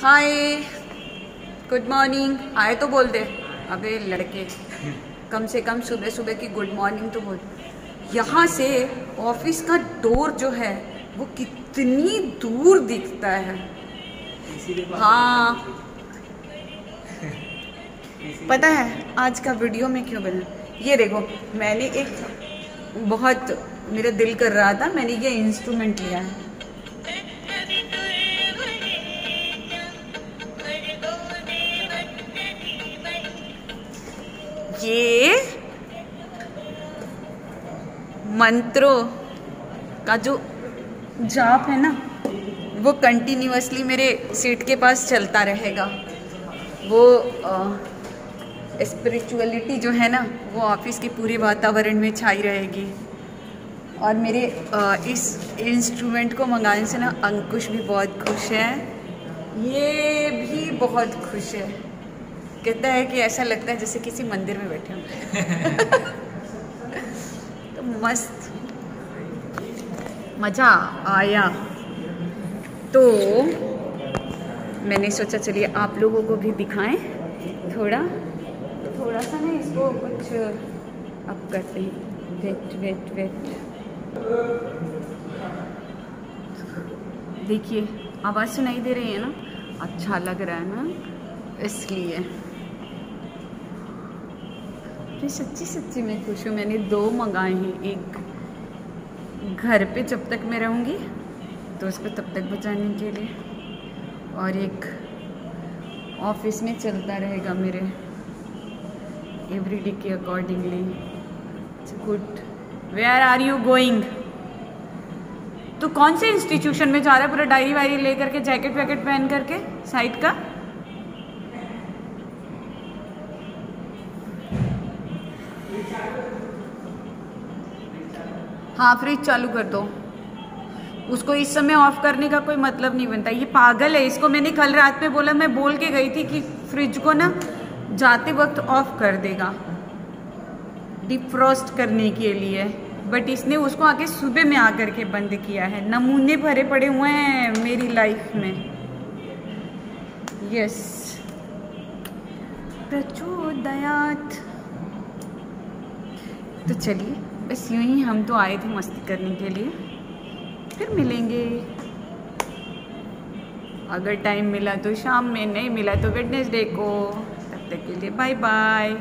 Hi good morning hi तो बोल दे। अबे लड़के। कम से कम सुबह सुबह की गुड मॉर्निंग तो बोल। यहाँ से ऑफ़िस का डोर जो है वो कितनी दूर दिखता है। हाँ। पता है आज का वीडियो में क्यों बना ये देखो मैंने एक बहुत मेरा दिल कर रहा था मैंने ये इंस्ट्रूमेंट लिया है। ये मंत्रों का जो जाप है ना वो कंटिन्यूसली मेरे सीट के पास चलता रहेगा। वो स्पिरिचुअलिटी जो है ना वो ऑफ़िस के पूरे वातावरण में छाई रहेगी। और मेरे आ, इस इंस्ट्रूमेंट को मंगाने से ना अंकुश भी बहुत खुश है। ये भी बहुत खुश है। कहता है कि ऐसा लगता है जैसे किसी मंदिर में बैठे हो। तो मस्त। मज़ा आया। तो मैंने सोचा चलिए आप लोगों को भी दिखाएँ थोड़ा। थोड़ा सा ना इसको कुछ अब करते हैं। वेट वेट वेट देखिए, आवाज़ सुनाई दे रही है ना? अच्छा लग रहा है ना? इसलिए। मैं सच्ची सच्ची मैं खुश हूँ। मैंने दो मंगाए हैं। एक घर पे जब तक मैं रहूँगी तो उसको तब तक बचाने के लिए। और एक ऑफ़िस में चलता रहेगा मेरे। एवरीडे के accordingly. Good. Where are you going तो कौन से इंस्टीट्यूशन में जा रहा है? पूरा डायरी वायरी लेकर के, जैकेट वैकेट पहन करके? साइड का? हाँ फ्रिज चालू कर दो। उसको इस समय ऑफ़ करने का कोई मतलब नहीं बनता। ये पागल है, इसको मैंने कल रात में बोला, मैं बोल के गई थी कि फ्रिज को ना जाते वक्त ऑफ़ कर देगा। डिफ्रॉस्ट करने के लिए। बट इसने उसको आके सुबह में आकर के बंद किया है। नमूने भरे पड़े हुए हैं मेरी लाइफ में। यस प्रचोदयात। तो चलिए। बस यूँ ही हम तो आए थे मस्ती करने के लिए। फिर मिलेंगे। अगर टाइम मिला तो शाम में, नहीं मिला तो वेडनेसडे को। तब तक के लिए bye bye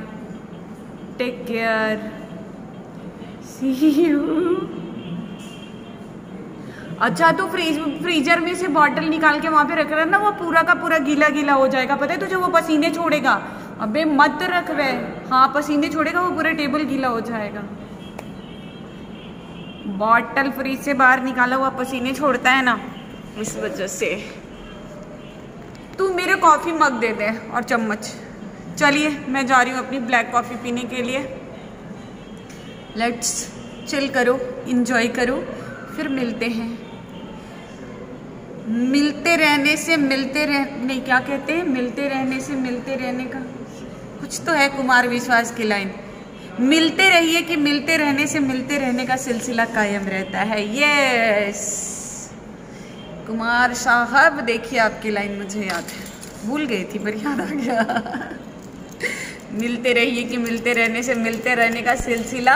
take care see you अच्छा तो फ्रीज फ्रीजर में से बॉटल निकाल के वहाँ पे रख रहा ना, वो पूरा का पूरा गीला गीला हो जाएगा। पता है तुझे वो पसीने छोड़ेगा? अबे मत रख वे हाँ पसीने छोड़ेगा, वो पूरा टेबल गीला हो जाएगा। बॉटल फ्रिज से बाहर निकाला हुआ पसीने छोड़ता है ना, इस वजह से। तू मेरे कॉफ़ी मग दे दे और चम्मच। चलिए, मैं जा रही हूँ अपनी ब्लैक कॉफ़ी पीने के लिए। लेट्स चिल करो इन्जॉय करो, फिर मिलते हैं। मिलते रहने से मिलते रह, नहीं, क्या कहते हैं? मिलते रहने से मिलते रहने का। कुछ तो है कुमार विश्वास की लाइन मिलते रहिए कि मिलते रहने से मिलते रहने का सिलसिला कायम रहता है। यस कुमार साहब, देखिए आपकी लाइन, मुझे याद है। भूल गई थी, पर याद आ गया। मिलते रहिए कि मिलते रहने से मिलते रहने का सिलसिला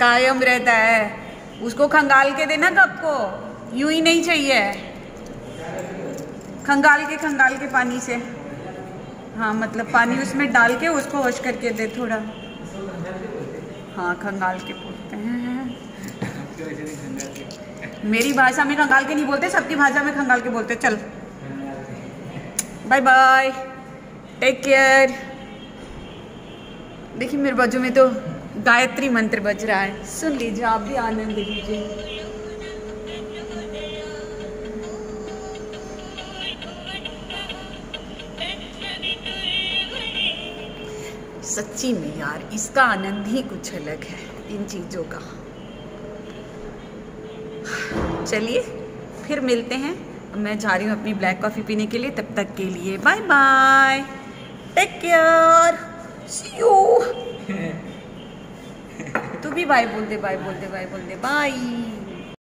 कायम रहता है। उसको खंगाल के देना कब को? यूँ ही नहीं चाहिए। खंगाल के खंगाल के पानी से। हाँ मतलब पानी उसमें डाल के उसको वॉश करके दे थोड़ा। हाँ खंगाल के बोलते हैं। मेरी भाषा में खंगाल के नहीं बोलते, सबकी भाषा में खंगाल के बोलते। चल। बाय बाय टेक केयर देखिए, मेरे बाजू में तो गायत्री मंत्र बज रहा है। सुन लीजिए, आप भी आनंद लीजिए। सच्ची में यार इसका आनंद ही कुछ अलग है इन चीज़ों का। चलिए फिर मिलते हैं। मैं जा रही हूँ अपनी ब्लैक कॉफ़ी पीने के लिए। तब तक के लिए bye bye. Take care see you तू भी बाय बोल दे बाय बोल दे बाय बोल दे। बाय